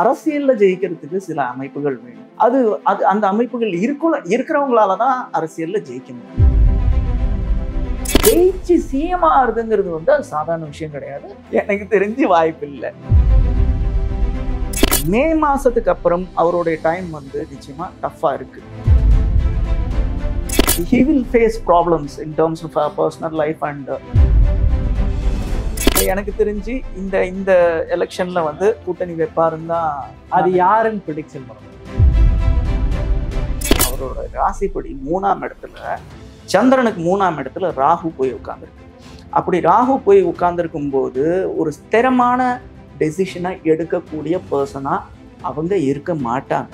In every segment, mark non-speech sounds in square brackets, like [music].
அரசியல்ல ஜெயிக்கிறதுக்கு சில அமைப்புகள் வேணும். அது அது அந்த அமைப்புகள் இருக்குள்ள இருக்கிறவங்களால தான் அரசியல்ல ஜெயிக்க முடியும். ஜெயிச்சு சிஎம் ஆகுதுங்கிறது வந்து அது சாதாரண விஷயம் கிடையாது. எனக்கு தெரிஞ்சு வாய்ப்பு இல்லை. மே மாசத்துக்கு அப்புறம் அவருடைய டைம் வந்து நிச்சயமா டஃப்பா இருக்கு. He will face problems in terms of personal life and எனக்கு தெரிஞ்சு இந்த இந்த எலெக்ஷன்ல வந்து கூட்டணி வைப்பாருன்னு தான் அது யாருன்னு ப்ரிடிக்ஷன் பண்ணணும். அவரோட ராசிப்படி மூணாம் இடத்துல சந்திரனுக்கு மூணாம் இடத்துல ராகு போய் உட்கார்ந்துருக்கு. அப்படி ராகு போய் உட்கார்ந்துருக்கும் போது ஒரு ஸ்திரமான டெசிஷனை எடுக்கக்கூடிய பர்சனா அவங்க இருக்க மாட்டாங்க.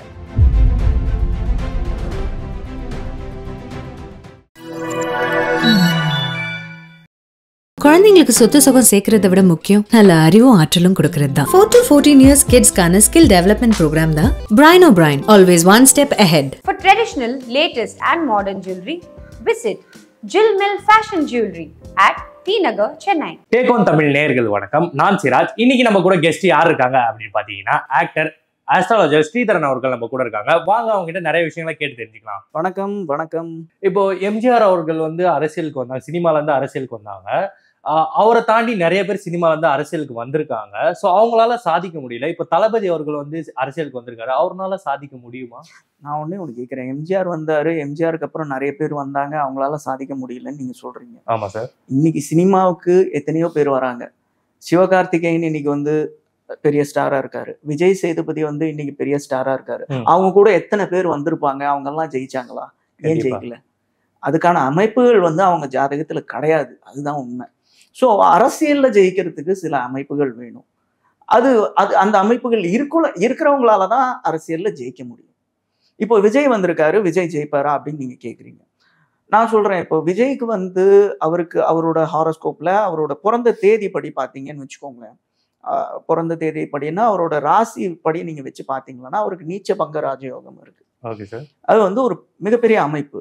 குழந்தைங்களுக்கு சொத்து சுகம் சேர்க்கறத விட முக்கியம். நல்ல அறிவும் ஆற்றலும் கொடுக்கறது தான். ஃபோர் டு ஃபோர்டீன் இயர்ஸ் கிட்ஸ்க்கான ஸ்கில் டெவலப்மெண்ட் ப்ரோக்ராம் தான் Brain O Brain always one step ahead. For traditional, latest, and modern jewelry, visit Jill Mill Fashion Jewelry at T Nagar, Chennai. டேக் தமிழ் நேயர்கள் வணக்கம். நான் சிராஜ். இன்னைக்கு நம்ம கூட கெஸ்ட் யார் இருக்காங்க அப்படின்னு பாத்தீங்கன்னா ஆக்டர் ஆஸ்ட்ராலஜர் ஸ்ரீதரன் அவர்கள் நம்ம கூட இருக்காங்க. வாங்க அவங்க கிட்ட நிறைய விஷயங்களை கேட்டு தெரிஞ்சுக்கலாம். வணக்கம் வணக்கம். இப்போ எம்ஜிஆர் அவர்கள் வந்து அரசியலுக்கு வந்தாங்க சினிமால இருந்து அரசியலுக்கு வந்தாங்க. அவரை தாண்டி நிறைய பேர் சினிமால இருந்து அரசியலுக்கு வந்திருக்காங்க. ஸோ அவங்களால சாதிக்க முடியல. இப்போ தளபதி அவர்கள் வந்து அரசியலுக்கு வந்திருக்காரு. அவர்னால சாதிக்க முடியுமா? நான் ஒண்ணே ஒன்று கேட்குறேன் எம்ஜிஆர் வந்தாரு. எம்ஜிஆருக்கு அப்புறம் நிறைய பேர் வந்தாங்க. அவங்களால சாதிக்க முடியலன்னு நீங்க சொல்றீங்க. ஆமா சார். இன்னைக்கு சினிமாவுக்கு எத்தனையோ பேர் வராங்க. சிவகார்த்திகேயன் இன்னைக்கு வந்து பெரிய ஸ்டாரா இருக்காரு. விஜய் சேதுபதி வந்து இன்னைக்கு பெரிய ஸ்டாரா இருக்காரு. அவங்க கூட எத்தனை பேர் வந்திருப்பாங்க? அவங்க எல்லாம் ஜெயிச்சாங்களா? ஏன். ஜெயிக்கல? அதுக்கான அமைப்புகள் வந்து அவங்க ஜாதகத்துல கிடையாது. அதுதான் உண்மை. ஸோ அரசியல்ல ஜெயிக்கிறதுக்கு சில அமைப்புகள் வேணும். அது அது அந்த அமைப்புகள் இருக்குள்ள இருக்கிறவங்களால தான் அரசியல்ல ஜெயிக்க முடியும். இப்போ விஜய் வந்திருக்காரு விஜய் ஜெயிப்பாரா அப்படின்னு நீங்க கேக்குறீங்க. நான் சொல்றேன் இப்போ விஜய்க்கு வந்து அவருக்கு அவரோட ஹாரோஸ்கோப்ல அவரோட பிறந்த தேதி படி பார்த்தீங்கன்னு வச்சுக்கோங்களேன். பிறந்த தேதி படின்னா அவரோட ராசி படி நீங்க வச்சு பார்த்தீங்கன்னா அவருக்கு நீச்ச பங்க ராஜயோகம் இருக்கு. Okay sir. அது வந்து ஒரு மிகப்பெரிய அமைப்பு.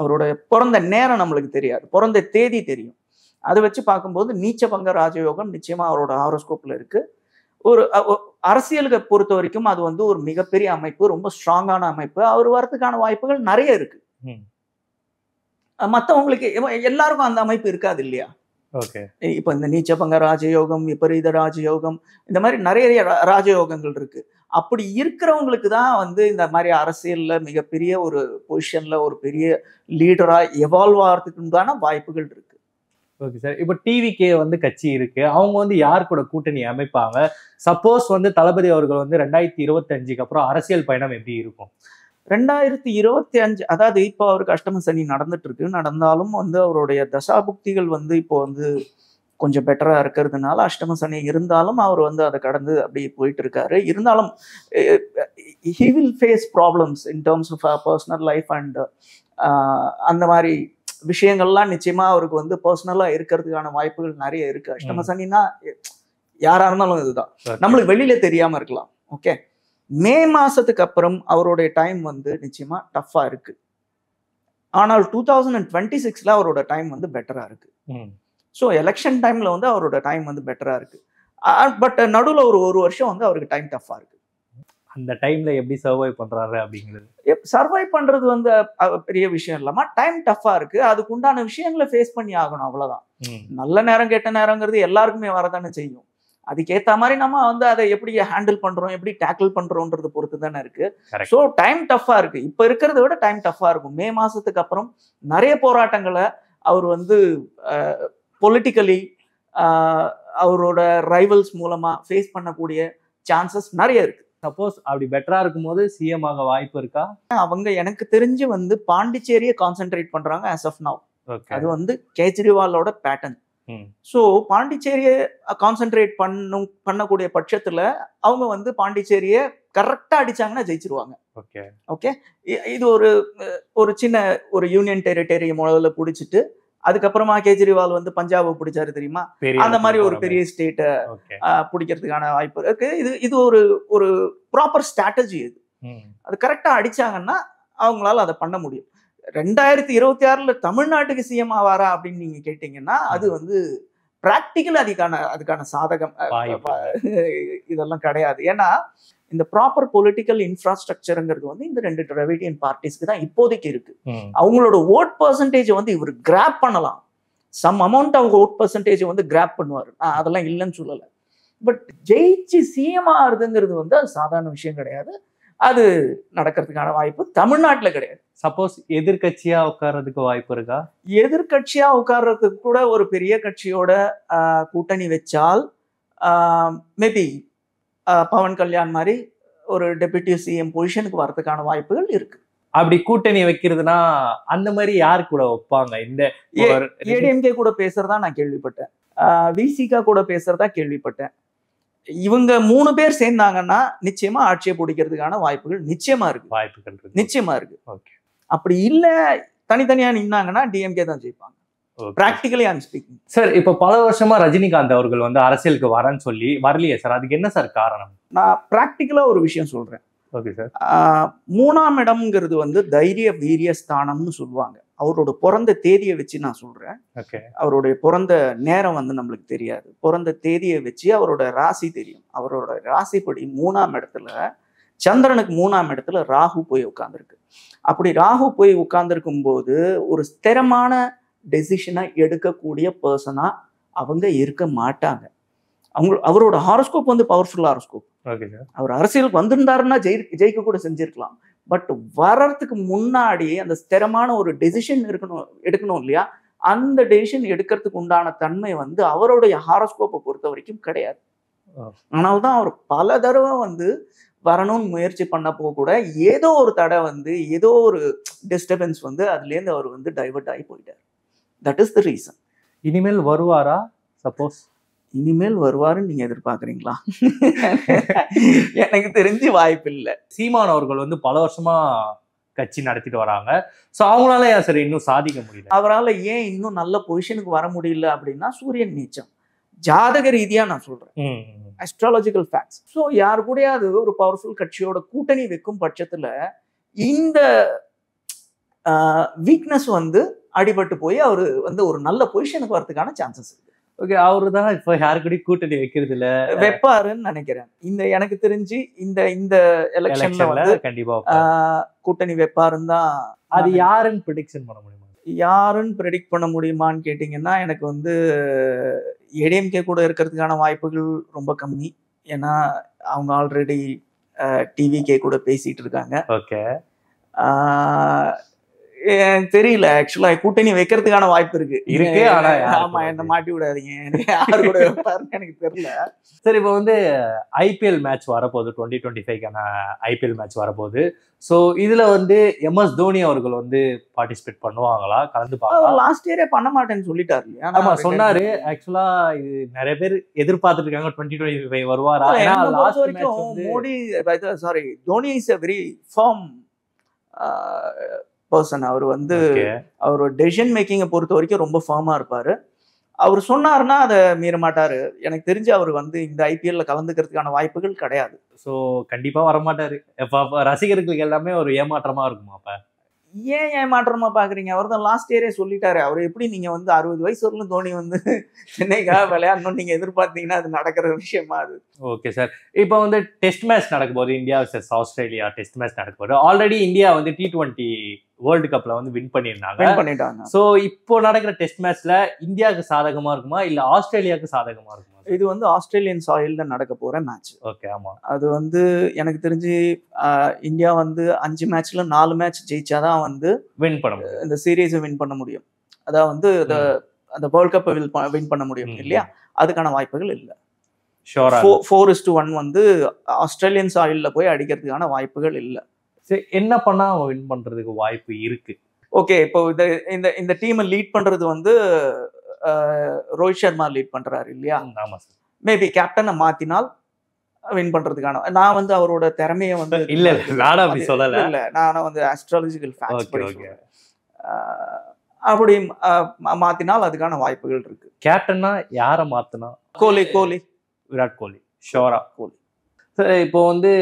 அவரோட பிறந்த நேரம் நம்மளுக்கு தெரியாது. பிறந்த தேதி தெரியும். அதை வச்சு பார்க்கும்போது நீச்ச பங்க ராஜயோகம் நிச்சயமா அவரோட ஹாரோஸ்கோப்ல இருக்கு. ஒரு அரசியலுக்கு பொறுத்த வரைக்கும் அது வந்து ஒரு மிகப்பெரிய அமைப்பு ரொம்ப ஸ்ட்ராங்கான அமைப்பு. அவர் வரதுக்கான வாய்ப்புகள் நிறைய இருக்கு. ம். அஹ் மத்தவங்களுக்கு எவ- எல்லாருக்கும் அந்த அமைப்பு இருக்காது இல்லையா? ஓகே. இப்போ இந்த நீச்சபங்க ராஜயோகம் விபரீத ராஜயோகம் இந்த மாதிரி நிறைய ராஜயோகங்கள் இருக்கு. அப்படி இருக்கிறவங்களுக்கு தான் வந்து இந்த மாதிரி அரசியல்ல மிகப்பெரிய ஒரு பொசிஷன்ல ஒரு பெரிய லீடரா எவால்வ் ஆகிறதுக்கு உண்டான வாய்ப்புகள் இருக்கு. ஓகே சார் இப்போ டிவிகே வந்து கட்சி இருக்கு. அவங்க வந்து யார் கூட கூட்டணி அமைப்பாங்க? சப்போஸ் வந்து தளபதி அவர்கள் வந்து ரெண்டாயிரத்தி இருபத்தஞ்சுக்கு அப்புறம் அரசியல் பயணம் எப்படி இருக்கும்? ரெண்டாயிரத்தி இருபத்தி அஞ்சு அதாவது இப்போ அவருக்கு அஷ்டம சனி நடந்துட்டு இருக்கு நடந்தாலும் வந்து அவருடைய தசாபுக்திகள் வந்து இப்போ வந்து கொஞ்சம் பெட்டராக இருக்கிறதுனால அஷ்டம சனி இருந்தாலும் அவர் வந்து அதை கடந்து அப்படி போயிட்டு இருக்காரு இருந்தாலும் he will face problems in terms of personal life and அந்த மாதிரி விஷயங்கள்லாம் நிச்சயமா அவருக்கு வந்து பர்சனலா இருக்கிறதுக்கான வாய்ப்புகள் நிறைய இருக்கு. அஷ்டம ம். சனினா யாரா இருந்தாலும் இதுதான். நம்மளுக்கு வெளியில தெரியாம இருக்கலாம். ஓகே மே மாசத்துக்கு அப்புறம் அவருடைய டைம் வந்து நிச்சயமா டஃப்பா இருக்கு. ஆனால் டூ தௌசண்ட் அண்ட் டுவெண்ட்டி சிக்ஸ்ல அவரோட டைம் வந்து பெட்டரா இருக்கு. ஸோ எலெக்ஷன் டைம்ல வந்து அவரோட டைம் வந்து பெட்டரா இருக்கு. பட் நடுவில் ஒரு ஒரு வருஷம் வந்து அவருக்கு டைம் டஃப்பா இருக்கு. அந்த டைம்ல எப்படி சர்வை பண்றாரு அப்படிங்கிறது. சர்வை பண்றது வந்து பெரிய விஷயம் இல்லாம டைம் டஃப்பா இருக்கு. அதுக்கு உண்டான விஷயங்களை ஃபேஸ் பண்ணி ஆகணும் அவ்வளவுதான். நல்ல நேரம் கெட்ட நேரங்கிறது எல்லாருக்குமே வரதானே செய்யும். அதுக்கேத்த மாதிரி நம்ம வந்து அதை எப்படி ஹேண்டில் பண்றோம் எப்படி டேக்கிள் பண்றோம்ன்றது பொறுத்து தானே இருக்கு. ஸோ டைம் டஃப்பா இருக்கு. இப்ப இருக்கிறத விட டைம் டஃப்பா இருக்கும். மே மாசத்துக்கு அப்புறம் நிறைய போராட்டங்களை அவர் வந்து பொலிட்டிக்கலி அவரோட ரைவல்ஸ் மூலமா ஃபேஸ் பண்ணக்கூடிய சான்சஸ் நிறைய இருக்கு. சப்போஸ் அப்படி பெட்டரா இருக்கும்போது சிஎம் ஆக வாய்ப்பு இருக்கா? அவங்க எனக்கு தெரிஞ்சு வந்து பாண்டிச்சேரியை கான்சென்ட்ரேட் பண்றாங்க of now. ஓகே அது வந்து கேஜ்ரிவாலோட பேட்டர்ன். ஸோ பாண்டிச்சேரியை கான்சென்ட்ரேட் பண்ணும் பண்ணக்கூடிய பட்சத்துல அவங்க வந்து பாண்டிச்சேரியை கரெக்டா அடிச்சாங்கன்னா ஜெயிச்சிருவாங்க. ஓகே ஓகே இது ஒரு ஒரு சின்ன ஒரு யூனியன் டெரிட்டரி முதல்ல பிடிச்சிட்டு அதுக்கப்புறமா கேஜ்ரிவால் வந்து பஞ்சாபை பிடிச்சாரு தெரியுமா? அந்த மாதிரி ஒரு பெரிய ஸ்டேட்டை பிடிக்கிறதுக்கான வாய்ப்பு இருக்கு. இது இது ஒரு ஒரு ப்ராப்பர் ஸ்ட்ராட்டஜி இது. அது கரெக்டா அடிச்சாங்கன்னா அவங்களால அதை பண்ண முடியும். ரெண்டாயிரத்தி இருபத்தி ஆறுல தமிழ்நாட்டுக்கு சிஎம் ஆவாரா அப்படின்னு நீங்க கேட்டீங்கன்னா அது வந்து பிராக்டிக்கல் அதுக்கான அதுக்கான சாதகம். இதெல்லாம் கிடையாது. ஏன்னா இந்த ப்ராப்பர் பொலிட்டிக்கல் இன்ஃப்ராஸ்ட்ரக்சருங்கிறது வந்து இந்த ரெண்டு டிராவிடியன் பார்ட்டிஸ்க்கு தான் இப்போதைக்கு இருக்கு. அவங்களோட ஓட் பர்சன்டேஜ் வந்து இவர் கிராப் பண்ணலாம். சம் அமௌண்ட் அவங்க ஓட் பர்சன்டேஜ் வந்து கிராப் பண்ணுவார். நான் அதெல்லாம் இல்லைன்னு சொல்லலை. பட் ஜெயிச்சு சிஎம் ஆகுறதுங்கிறது வந்து அது சாதாரண விஷயம் கிடையாது. அது நடக்கிறதுக்கான வாய்ப்பு தமிழ்நாட்டில் கிடையாது. சப்போஸ் எதிர்க்கட்சியா உட்கார்றதுக்கு வாய்ப்பு இருக்கா? எதிர்கட்சியா உட்கார்றதுக்கு கூட ஒரு பெரிய கட்சியோட கூட்டணி வச்சால் மேபி பவன் கல்யாண் மாதிரி ஒரு டெபுட்டி சிஎம் பொசிஷனுக்கு வரதுக்கான வாய்ப்புகள் இருக்கு. அப்படி கூட்டணி வைக்கிறதுனா அந்த மாதிரி யாரு கூட வைப்பாங்க? இந்த ஏடிஎம்கே கூட பேசுறதா நான் கேள்விப்பட்டேன். விசிகா கூட பேசுறதா கேள்விப்பட்டேன். இவங்க மூணு பேர் சேர்ந்தாங்கன்னா நிச்சயமா ஆட்சியை பிடிக்கிறதுக்கான வாய்ப்புகள் நிச்சயமா இருக்கு. வாய்ப்புகள் நிச்சயமா இருக்கு. அப்படி இல்ல தனித்தனியா நின்னாங்கன்னா டிஎம்கே தான் ஜெயிப்பாங்க. Okay. Practically I'm speaking sir இப்ப பல வருஷமா ரஜினிகாந்த் அவர்கள் வந்து அரசியலுக்கு வரேன்னு சொல்லி வரலையே சார் அதுக்கு என்ன சார் காரணம்? நான் பிராக்டிக்கலா ஒரு விஷயம் சொல்றேன். ஓகே சார் மூணாம் இடம்ங்கிறது வந்து தைரிய வீரிய ஸ்தானம்னு சொல்லுவாங்க. அவரோட பிறந்த தேதியை வச்சு நான் சொல்றேன். ஓகே அவருடைய பிறந்த நேரம் வந்து நம்மளுக்கு தெரியாது. பிறந்த தேதியை வச்சு அவரோட ராசி தெரியும். அவரோட ராசிப்படி மூணாம் இடத்துல சந்திரனுக்கு மூணாம் இடத்துல ராகு போய் உட்கார்ந்துருக்கு. அப்படி ராகு போய் உட்கார்ந்துருக்கும் போது ஒரு ஸ்திரமான டெசிஷனை எடுக்கக்கூடிய பர்சனா அவங்க இருக்க மாட்டாங்க. அவங்க அவரோட ஹாரோஸ்கோப் வந்து பவர்ஃபுல் ஹாரோஸ்கோப் அவர் அரசியலுக்கு வந்திருந்தாருன்னா ஜெயி ஜெயிக்க கூட செஞ்சிருக்கலாம். பட் வர்றதுக்கு முன்னாடி அந்த ஸ்திரமான ஒரு டெசிஷன் இருக்கணும் எடுக்கணும் இல்லையா? அந்த டெசிஷன் எடுக்கிறதுக்கு உண்டான தன்மை வந்து அவருடைய ஹாரோஸ்கோப்பை பொறுத்த வரைக்கும் கிடையாது. தான் அவர் பல தடவை வந்து வரணும்னு முயற்சி பண்ணப்போ கூட ஏதோ ஒரு தடை வந்து ஏதோ ஒரு டிஸ்டர்பன்ஸ் வந்து அதுலேருந்து அவர் வந்து டைவர்ட் ஆகி போயிட்டார். தட் இஸ் த ரீசன் இனிமேல் வருவாரா? சப்போஸ் இனிமேல் வருவாருன்னு நீங்க எதிர்பார்க்குறீங்களா? [laughs] எனக்கு தெரிஞ்சு வாய்ப்பு இல்லை சீமான் அவர்கள் வந்து பல வருஷமா கட்சி நடத்திட்டு வராங்க. சோ அவங்களால ஏன் சார் இன்னும் சாதிக்க முடியல? அவரால் ஏன் இன்னும் நல்ல பொசிஷனுக்கு வர முடியல அப்படின்னா சூரியன் நீச்சம். ஜாதக ரீதியா நான் ம். அஸ்ட்ராலஜிக்கல் ஃபேக்ட்ஸ் ஸோ யாரு கூடயாவது ஒரு பவர்ஃபுல் கட்சியோட கூட்டணி வைக்கும் பட்சத்துல இந்த வீக்னஸ் வந்து அடிபட்டு போய் அவர் வந்து ஒரு நல்ல பொசிஷனுக்கு வரதுக்கான சான்சஸ் இருக்கு. ஓகே அவரு தான் இப்ப யாரு கூட்டணி வைக்கிறது இல்ல வைப்பாருன்னு நினைக்கிறேன். இந்த எனக்கு தெரிஞ்சு இந்த இந்த எலெக்ஷன்ல வந்து கண்டிப்பா கூட்டணி வைப்பாருன்னு தான் அது யாருன்னு ப்ரிடிக்ஷன் பண்ண முடியுமா? யாருன்னு ப்ரெடிக்ட் பண்ண முடியுமான்னு கேட்டிங்கன்னா எனக்கு வந்து ஏடிஎம்கே கூட இருக்கிறதுக்கான வாய்ப்புகள் ரொம்ப கம்மி. ஏன்னா அவங்க ஆல்ரெடி டிவிகே கூட பேசிட்டு இருக்காங்க. ஓகே தெரியல. ஆக்சுவலா கூட்டணி வைக்கிறதுக்கான வாய்ப்பு இருக்கு. இருக்கு, ஆனா ஆமா என்ன மாட்டி விடாதீங்க. யாரு கூட வைப்பாருன்னு எனக்கு தெரியல. சரி இப்போ வந்து ஐபிஎல் மேட்ச் வரப்போகுது. டுவெண்ட்டி டுவெண்ட்டி ஃபைவ்க்கான ஐபிஎல் மேட்ச் வரப்போகுது. ஸோ இதுல வந்து எம்எஸ் தோனி அவர்கள் வந்து பார்ட்டிசிபேட் பண்ணுவாங்களா? கலந்துப்பாங்களா அவர் லாஸ்ட் இயரே பண்ண மாட்டேன்னு சொல்லிட்டாரு? ஆமா சொன்னாரு. ஆக்சுவலா இது நிறைய பேர் எதிர்பார்த்துட்டு இருக்காங்க டுவெண்ட்டி டுவெண்ட்டி ஃபைவ் வருவாரா லாஸ்ட் வரைக்கும் Modi sorry Dhoni is a very form person அவர் வந்து. அவரோட டெசிஷன் மேக்கிங்கை பொறுத்த வரைக்கும் ரொம்ப ஃபார்மா இருப்பாரு. அவர் சொன்னாருன்னா அதை மீற மாட்டாரு. எனக்கு தெரிஞ்சு அவர் வந்து இந்த ஐபிஎல்ல கலந்துக்கிறதுக்கான வாய்ப்புகள் கிடையாது. ஸோ கண்டிப்பா வரமாட்டாரு. ரசிகர்களுக்கு எல்லாமே ஒரு ஏமாற்றமா இருக்குமா அப்ப? ஏன் ஏமாற்றமா பாக்குறீங்க? அவர் தான் லாஸ்ட் இயரே சொல்லிட்டாரு. அவர் எப்படி நீங்க வந்து அறுபது வயசு வரலும் தோனி வந்து சென்னைக்காக விளையாடணும்னு நீங்க எதிர்பார்த்தீங்கன்னா அது நடக்கிற விஷயமா அது. ஓகே சார் இப்போ வந்து டெஸ்ட் மேட்ச் நடக்க போகுது. India versus Australia test match நடக்க போகுது. ஆல்ரெடி இந்தியா வந்து டி டுவெண்ட்டி வேர்ல்டு கப்ல வந்து வின் பண்ணியிருந்தாங்க. பண்ணிட்டாங்க. ஸோ இப்போ நடக்கிற டெஸ்ட் மேட்ச்ல இந்தியாவுக்கு சாதகமா இருக்குமா? இல்ல ஆஸ்திரேலியாவுக்கு சாதகமா இருக்குமா? இது வந்து ஆஸ்திரேலியன் சாயில்ல நடக்க போற மேட்ச் ஓகே ஆமா. அது வந்து எனக்கு தெரிஞ்சு இந்தியா வந்து அஞ்சு மேட்ச்ல நாலு மேட்ச் ஜெயிச்சாதான் வந்து வின் பண்ண முடியும். இந்த சீரீஸை வின் பண்ண முடியும். அதான் வந்து அந்த வேர்ல்ட் கப்பை வின் பண்ண முடியும். இல்லையா? அதுக்கான வாய்ப்புகள் இல்லை. ஃபோர் இஸ் டு ஒன் வந்து ஆஸ்திரேலியன் சாயில்ல போய் அடிக்கிறதுக்கான வாய்ப்புகள் இல்லை. சரி என்ன பண்ணா அவன் வின் பண்றதுக்கு வாய்ப்பு இருக்கு? ஓகே இப்போ இந்த இந்த டீமை லீட் பண்றது வந்து ரோஹித் சர்மா லீட் பண்றாரு இல்லையா? மேபி கேப்டனை மாத்தினால் வின் பண்றதுக்கான நான் வந்து அவரோட திறமையை வந்து [laughs] இல்ல நானும் அப்படி சொல்லல. இல்ல நானும் வந்து அஸ்ட்ராலஜிக்கல் ஃபேக்ட்ஸ் அப்படி மாத்தினால் அதுக்கான வாய்ப்புகள் இருக்கு. கேப்டன்னா யார மாத்துனா? கோலி கோலி. விராட் கோலி. ஷோரா கோலி. சார் இப்போ வந்து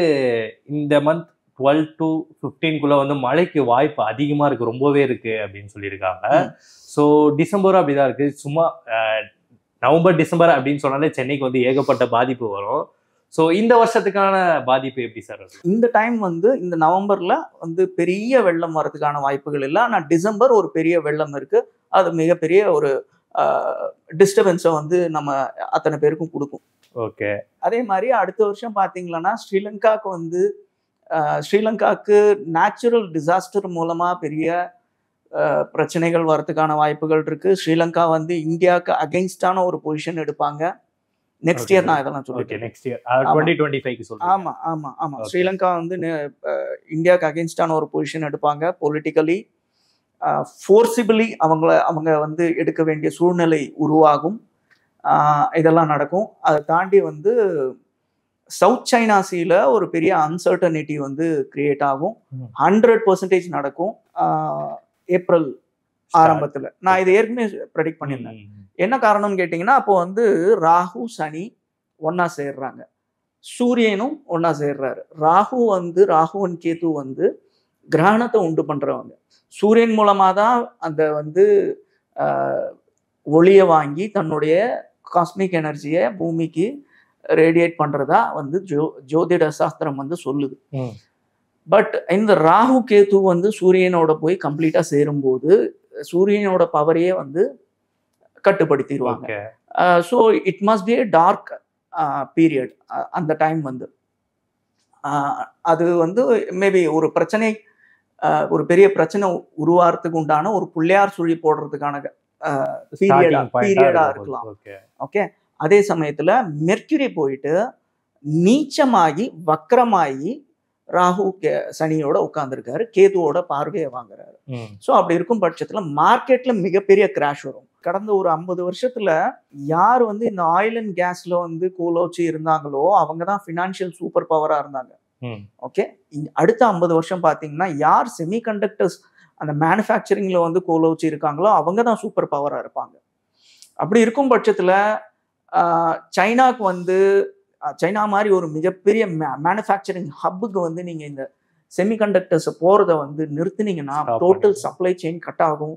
இந்த மந்த் டுவெல் டு ஃபிஃப்டீன்குள்ள வந்து மழைக்கு வாய்ப்பு அதிகமா இருக்கு ரொம்பவே இருக்கு அப்படின்னு சொல்லியிருக்காங்க. ஸோ டிசம்பர் அப்படிதான் இருக்கு. சும்மா அஹ், நவம்பர் டிசம்பர் அப்படின்னு சொன்னாலே சென்னைக்கு வந்து ஏகப்பட்ட பாதிப்பு வரும். ஸோ இந்த வருஷத்துக்கான பாதிப்பு எப்படி சார் இந்த டைம் வந்து இந்த நவம்பர்ல வந்து பெரிய வெள்ளம் வரதுக்கான வாய்ப்புகள் இல்லை. ஆனால் டிசம்பர் ஒரு பெரிய வெள்ளம் இருக்கு. அது மிகப்பெரிய ஒரு டிஸ்டர்பன்ஸை வந்து நம்ம அத்தனை பேருக்கும் கொடுக்கும். ஓகே. அதே மாதிரி அடுத்த வருஷம் பார்த்தீங்களன்னா ஸ்ரீலங்காவுக்கு வந்து ஸ்ரீலங்காவுக்கு நேச்சுரல் டிசாஸ்டர் மூலமா பெரிய பிரச்சனைகள் வரதுக்கான வாய்ப்புகள் இருக்கு. ஸ்ரீலங்கா வந்து இந்தியாவுக்கு அகைன்ஸ்டான ஒரு பொசிஷன் எடுப்பாங்க. நெக்ஸ்ட். இயர் நான் இதெல்லாம் சொல்லிட்டேன் நெக்ஸ்ட் இயர் டுவெண்ட்டி டுவெண்ட்டி ஃபைவ்க்கு சொல்லுங்க ஆமா ஆமா ஆமா. Okay. ஸ்ரீலங்கா வந்து இந்தியாவுக்கு அகைன்ஸ்டான ஒரு பொசிஷன் எடுப்பாங்க. பொலிட்டிக்கலி ஃபோர்சிபிளி அவங்கள அவங்க வந்து எடுக்க வேண்டிய சூழ்நிலை உருவாகும். இதெல்லாம் நடக்கும். அதை தாண்டி வந்து சவுத் சைனா சீல ஒரு பெரிய அன்சர்டனிட்டி வந்து கிரியேட் ஆகும். ஹண்ட்ரட் பர்சன்டேஜ் நடக்கும். ஏப்ரல் ஆரம்பத்துல. நான் இதை ஏற்கனவே ப்ரெடிக்ட் பண்ணியிருந்தேன். என்ன காரணம்னு கேட்டிங்கன்னா அப்போ வந்து ராகு சனி ஒண்ணா சேர்றாங்க. சூரியனும் ஒண்ணா சேர்றாரு. ராகு வந்து ராகுவன் கேது வந்து கிரகணத்தை உண்டு பண்றவங்க. சூரியன் மூலமா தான் அந்த வந்து ஒளியை வாங்கி தன்னுடைய காஸ்மிக் எனர்ஜியை பூமிக்கு ரேடியேட் பண்றதா வந்து ஜோ ஜோதிட சாஸ்திரம் வந்து சொல்லுது. பட் இந்த ராகு கேது வந்து சூரியனோட போய் கம்ப்ளீட்டா சேரும்போது சூரியனோட பவரையே வந்து கட்டுப்படுத்திடுவாங்க so it must be dark period அந்த டைம் வந்து. அது வந்து மேபி ஒரு பிரச்சனை ஒரு பெரிய பிரச்சனை உருவாகிறதுக்கு உண்டான ஒரு புள்ளையார் சுழி போடுறதுக்கான பீரியடா பீரியடா இருக்கலாம். ஓகே. அதே சமயத்துல மெர்க்யூரி போயிட்டு நீச்சமாகி வக்கரமாகி ராகு கே- சனியோட உட்கார்ந்துருக்காரு. கேதுவோட பார்வையை வாங்குறாரு. ஸோ அப்படி இருக்கும் பட்சத்துல மார்க்கெட்ல மிகப்பெரிய கிராஷ் வரும். கடந்த ஒரு ஐம்பது வருஷத்துல யார் வந்து இந்த ஆயில் அண்ட் கேஸ்ல வந்து கோலோச்சி இருந்தாங்களோ அவங்க தான் ஃபினான்ஷியல் சூப்பர் பவரா இருந்தாங்க. ஓகே அடுத்த ஐம்பது வருஷம் பார்த்தீங்கன்னா யார் செமிகண்டக்டர்ஸ் அந்த மேனுஃபேக்சரிங்ல வந்து கோலோச்சி இருக்காங்களோ அவங்க தான் சூப்பர் பவரா இருப்பாங்க. அப்படி இருக்கும் பட்சத்துல சைனாக்கு வந்து சைனா மாதிரி ஒரு மிகப்பெரிய மேனுஃபேக்சரிங் ஹப்புக்கு வந்து நீங்க இந்த செமிகண்டக்டர்ஸ் போறதை வந்து நிறுத்துனீங்கன்னா டோட்டல். சப்ளை செயின் கட் ஆகும்.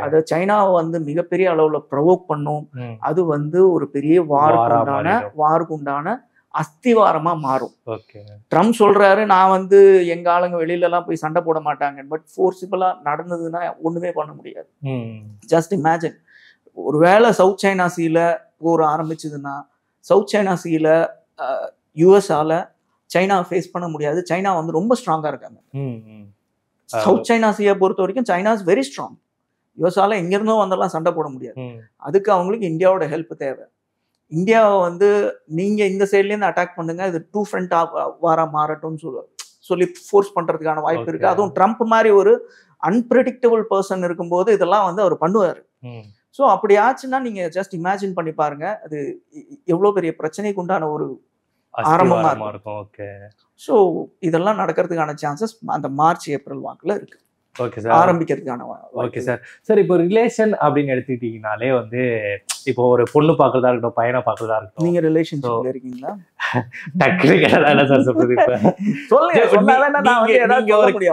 அது சைனாவை வந்து மிகப்பெரிய அளவுல ப்ரொவோக் பண்ணும். ம். அது வந்து ஒரு பெரிய வாருக்கு வாரா உண்டான. வாருக்கு உண்டான அஸ்திவாரமா மாறும். ட்ரம்ப் சொல்றாரு நான் வந்து எங்க ஆளுங்க வெளியில எல்லாம் போய் சண்டை போட மாட்டாங்க பட் ஃபோர்சிபிளா நடந்ததுன்னா ஒண்ணுமே பண்ண முடியாது. ம். ஜஸ்ட் இமேஜின் ஒருவேளை சவுத் சைனா சீல போர் ஆரம்பிச்சதுன்னா சவுத் சைனா சீல யூஎஸ்ஆல சைனா ஃபேஸ் பண்ண முடியாது. சைனா வந்து ரொம்ப ஸ்ட்ராங்கா இருக்காங்க. சவுத் சைனா சீயை பொறுத்த வரைக்கும் சைனா இஸ் வெரி ஸ்ட்ராங் யூஎஸ்ஆல எங்கிருந்தோ வந்தெல்லாம் சண்டை போட முடியாது. அதுக்கு அவங்களுக்கு இந்தியாவோட ஹெல்ப் தேவை. இந்தியாவை வந்து நீங்க இந்த சைட்லேருந்து அட்டாக் பண்ணுங்க. இது டூ ஃப்ரண்ட் வாரா மாறட்டும்னு சொல்ல சொல்லி ஃபோர்ஸ் பண்றதுக்கான வாய்ப்பு இருக்கு. Okay. அதுவும் ட்ரம்ப் மாதிரி ஒரு அன்பிரடிக்டபிள் பர்சன் இருக்கும்போது இதெல்லாம் வந்து அவர் பண்ணுவார். ஸோ அப்படி ஆச்சுன்னா நீங்க ஜஸ்ட் இமேஜின் பண்ணி பாருங்க. அது எ- எவ்வளவு பெரிய பிரச்சனைக்கு உண்டான ஒரு ஆரம்பமா இருக்கும். ஓகே. ஸோ இதெல்லாம் நடக்கிறதுக்கான சான்சஸ் அந்த மார்ச் ஏப்ரல் வாக்குல இருக்கு. Okay sir. ஆரம்பிக்கிறதுக்கான okay sir. Sir இப்போ ரிலேஷன் அப்படின்னு எடுத்துக்கிட்டீங்கனாலே வந்து இப்போ ஒரு பொண்ணு பார்க்கறதா இருக்கட்டும் பையனை பார்க்கறதா இருக்கட்டும். நீங்க ரிலேஷன்ஷிப்ல இருக்கீங்களா? [laughs] டக்குனு கேட்டா என்ன சார் சொல்றது இப்ப.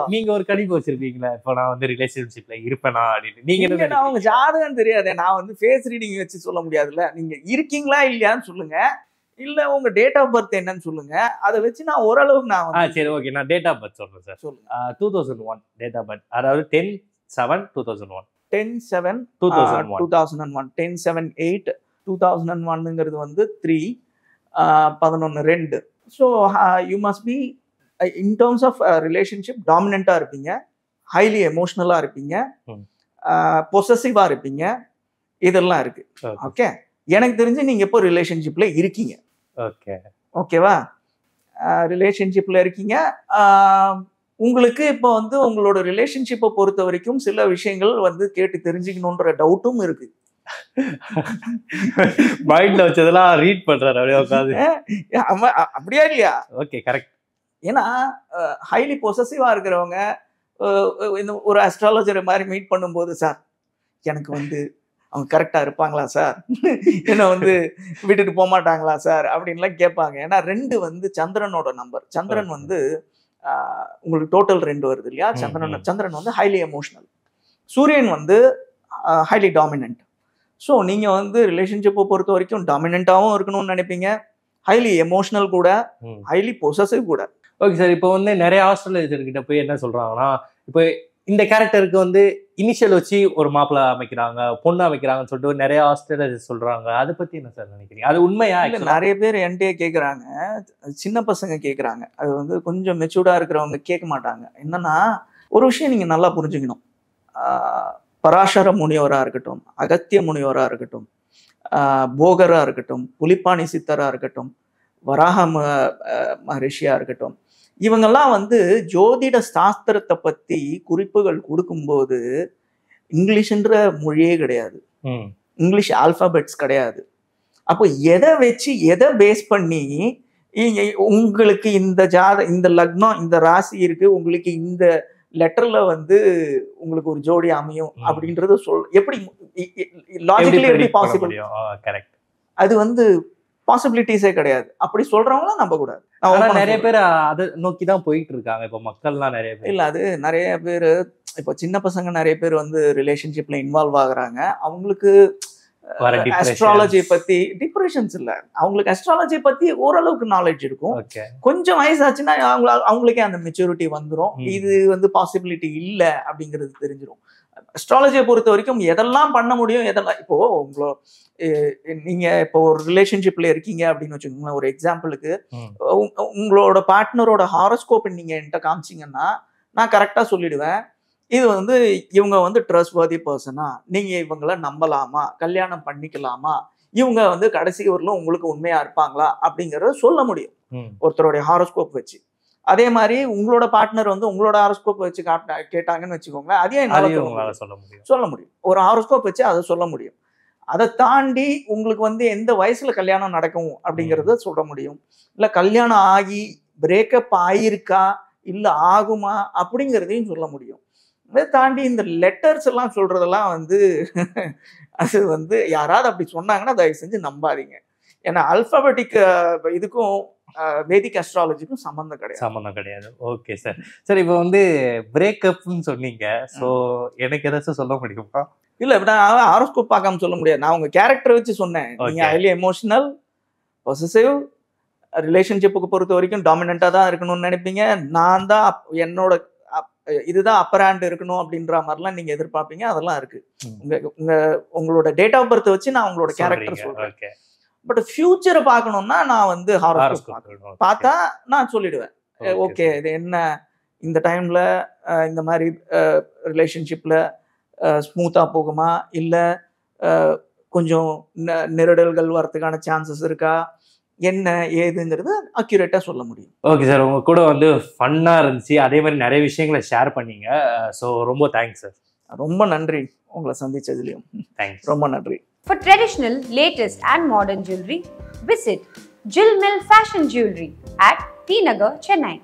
நீங்க- ஒரு கணிப்பு வச்சிருப்பீங்களா இப்போ நான் வந்து ரிலேஷன்ஷிப்ல இருப்பேனா அப்படின்னு. நீங்க நினைக்கிறீங்க? ஜாதகம் தெரியாது நான் வந்து ஃபேஸ் ரீடிங் வச்சு சொல்ல முடியாதுல்ல. நீங்க இருக்கீங்களா இல்லையான்னு சொல்லுங்க. இல்ல உங்க டேட் ஆஃப் பர்த் என்னன்னு சொல்லுங்க. அதை வச்சு நான் ஓரளவுக்கு நான் சரி ஓகே நான் டேட் ஆஃப் பர்த் சொல்றேன் சார். சொல்லுங்க. Two thousand one date of birth அதாவது ten seven two thousand one ten seven two thousand two thousand one ten seven eight two thousand ஒன்னுங்கிறது வந்து த்ரீ பதினொன்று ரெண்டு. So you must be in terms of relationship டாமினண்ட்டாக இருப்பீங்க. Highly எமோஷ்னலாக இருப்பீங்க. பொசசிவாக இருப்பீங்க. இதெல்லாம் இருக்கு. ஓகே எனக்கு தெரிஞ்சு நீங்க இப்போ ரிலேஷன்ஷிப்ல இருக்கீங்க? ஓகே ஓகேவா ரிலேஷன்ஷிப்ல இருக்கீங்க. உங்களுக்கு இப்போ வந்து உங்களோட ரிலேஷன்ஷிப்பை பொறுத்த வரைக்கும் சில விஷயங்கள் வந்து கேட்டு தெரிஞ்சுக்கணுன்ற டவுட்டும் இருக்கு. [laughs] மைண்ட்ல வச்சதெல்லாம் ரீட் பண்றாரு அப்படியே உட்காந்து அப்படியா இல்லையா? ஓகே கரெக்ட் ஏன்னா ஹைலி பொசசிவா இருக்கிறவங்க இந்த ஒரு அஸ்ட்ராலஜரை மாதிரி மீட் பண்ணும்போது சார் எனக்கு வந்து அவங்க கரெக்டா இருப்பாங்களா சார்? என்ன வந்து விட்டுட்டு போக மாட்டாங்களா சார்? அப்படின்லாம் கேட்பாங்க. ஏன்னா ரெண்டு வந்து சந்திரனோட நம்பர் சந்திரன். வந்து உங்களுக்கு டோட்டல் ரெண்டு வருது இல்லையா? சந்திரன். சந்திரன் வந்து ஹைலி எமோஷனல் சூரியன் வந்து ஹைலி டாமினன்ட் ஸோ நீங்கள் வந்து ரிலேஷன்ஷிப்பை பொறுத்த வரைக்கும் டாமினண்ட்டாகவும் இருக்கணும்னு நினைப்பீங்க. ஹைலி எமோஷனல் கூட. ஹைலி பொசசிவ் கூட. ஓகே சார் இப்போ வந்து நிறைய ஆஸ்திரேலியர் கிட்ட போய் என்ன சொல்றாங்கன்னா இப்போ இந்த கேரக்டருக்கு வந்து இனிஷியல் வச்சு ஒரு மாப்பிள்ளை அமைக்கிறாங்க பொண்ணு அமைக்கிறாங்கன்னு சொல்லிட்டு நிறைய ஆஸ்திரேலியர் சொல்றாங்க. அதை பத்தி என்ன சார் நினைக்கிறீங்க? அது உண்மையா இல்ல? நிறைய பேர் என்கிட்டயே கேக்குறாங்க. சின்ன பசங்க கேக்குறாங்க. அது வந்து கொஞ்சம் மெச்சூர்டா இருக்கிறவங்க கேட்க மாட்டாங்க. என்னன்னா ஒரு விஷயம் நீங்க நல்லா புரிஞ்சுக்கணும். பராசர முனிவரா இருக்கட்டும் அகத்திய முனிவரா இருக்கட்டும் ஆஹ் போகரா இருக்கட்டும் புலிப்பாணி சித்தரா இருக்கட்டும் வராக ம- ஆஹ் மகரிஷியா இருக்கட்டும் இவங்கெல்லாம் வந்து ஜோதிட சாஸ்திரத்தை பத்தி குறிப்புகள் கொடுக்கும்போது இங்கிலீஷ்ன்ற மொழியே கிடையாது. இங்கிலீஷ் ஆல்பபெட்ஸ் கிடையாது. அப்போ எதை வச்சு எதை பேஸ் பண்ணி உங்களுக்கு இந்த ஜாத இந்த லக்னம் இந்த ராசி இருக்கு உங்களுக்கு இந்த லெட்டர்ல வந்து உங்களுக்கு ஒரு ஜோடி அமையும். அப்படின்றது சொல் எப்படி லாஜிக்கலி எப்படி பாசிபிள் கரெக்ட் அது வந்து பாசிபிலிட்டிஸே கிடையாது. அப்படி சொல்றவங்களாம் நம்ப கூடாது. நிறைய. பேர் அதை நோக்கி தான் போயிட்டு இருக்காங்க இப்போ மக்கள்லாம் நிறைய பேர். இல்ல அது நிறைய பேர் இப்போ சின்ன பசங்க நிறைய பேர் வந்து ரிலேஷன்ஷிப்ல இன்வால்வ் ஆகுறாங்க. அவங்களுக்கு. அஸ்ட்ராலஜி பத்தி டிப்ரெஷன்ஸ் இல்ல. அவங்களுக்கு அஸ்ட்ராலஜி பத்தி ஓரளவுக்கு நாலேஜ் இருக்கும். கொஞ்சம் வயசாச்சுன்னா அவங்க அவங்களுக்கே அந்த மெச்சூரிட்டி வந்துரும். ம். இது வந்து பாசிபிலிட்டி இல்ல அப்படிங்கிறது தெரிஞ்சிரும். அஸ்ட்ராலஜியை பொறுத்த வரைக்கும் எதெல்லாம் பண்ண முடியும் எதெல்லாம் இப்போ உங்களோ நீங்க இப்போ ஒரு ரிலேஷன்ஷிப்ல இருக்கீங்க அப்படின்னு வச்சுக்கோங்களேன் ஒரு எக்ஸாம்பிளுக்கு உங்களோட பார்ட்னரோட ஹாரோஸ்கோப் நீங்க என்கிட்ட காமிச்சீங்கன்னா நான் கரெக்டா சொல்லிடுவேன். இது வந்து இவங்க வந்து ட்ரஸ்ட் வர்தி பர்சனா நீங்க இவங்கள நம்பலாமா? கல்யாணம் பண்ணிக்கலாமா? இவங்க வந்து கடைசி வரலும் உங்களுக்கு உண்மையா இருப்பாங்களா? அப்படிங்கறத சொல்ல முடியும். ஒருத்தருடைய ஹாரோஸ்கோப் வச்சு. அதே மாதிரி உங்களோட பார்ட்னர் வந்து உங்களோட ஹாரோஸ்கோப் வச்சு காட்டினா கேட்டாங்கன்னு வச்சுக்கோங்களேன் அதையும் என்னால. சொல்ல முடியும். சொல்ல முடியும். ஒரு ஹாரோஸ்கோப் வச்சு அதை சொல்ல முடியும். அதை தாண்டி உங்களுக்கு வந்து எந்த வயசுல கல்யாணம் நடக்கும் அப்படிங்கறத சொல்ல முடியும். இல்ல கல்யாணம் ஆகி பிரேக்கப் ஆயிருக்கா? இல்ல ஆகுமா? அப்படிங்கிறதையும் சொல்ல முடியும். அதை தாண்டி இந்த லெட்டர்ஸ் எல்லாம் சொல்றதெல்லாம் வந்து அது வந்து யாராவது அப்படி சொன்னாங்கன்னா தயவு செஞ்சு நம்பாதீங்க. ஏன்னா அல்பாபெட்டிக் இதுக்கும் வேதிக் அஸ்ட்ராலஜிக்கும் சம்மந்தம் கிடையாது. சம்மந்தம் கிடையாது. ஓகே சார் சார் இப்போ வந்து பிரேக்கப்னு சொன்னீங்க. ஸோ எனக்கு ஏதாச்சும் சொல்ல முடியுமா? இல்ல நான் ஹாரோஸ்கோப் பார்க்காம சொல்ல முடியாது. நான் உங்க கேரக்டர் வச்சு சொன்னேன். நீங்க Okay. ஹைலி எமோஷனல் பொசசிவ் ரிலேஷன்ஷிப்புக்கு பொறுத்த வரைக்கும் டாமினண்டா தான் இருக்கணும்னு நினைப்பீங்க. நான் தான் என்னோட இதுதான் அப்பர் ஹேண்ட் இருக்கணும் அப்படின்ற மாதிரிலாம் நீங்க எதிர்பார்ப்பீங்க அதெல்லாம் இருக்கு. உங்க உங்க உங்களோட டேட் ஆஃப் பர்த் வச்சு நான் உங்களோட கேரக்டர் சொல்றேன். பட் ஃபியூச்சரை பார்க்கணும்னா நான் வந்து ஹாரோஸ்கோப் பார்த்தா நான் சொல்லிடுவேன். ஓகே இது என்ன இந்த டைம்ல இந்த மாதிரி ரிலேஷன்ஷிப்ல ஸ்மூத்தா போகுமா? இல்ல கொஞ்சம் நெருடல்கள் வரதுக்கான சான்சஸ் இருக்கா? என்ன ஏதுங்கிறது அக்யூரேட்டா சொல்ல முடியும். ஓகே சார் உங்க கூட வந்து ஃபன்னா இருந்துச்சு. அதே மாதிரி நிறைய விஷயங்களை ஷேர் பண்ணீங்க. ஸோ ரொம்ப தேங்க்ஸ் சார் ரொம்ப நன்றி உங்களை சந்திச்சதுலயும். தேங்க்ஸ் ரொம்ப நன்றி. For traditional, latest, and modern jewelry, visit Jill Mill Fashion Jewelry at T Nagar, Chennai.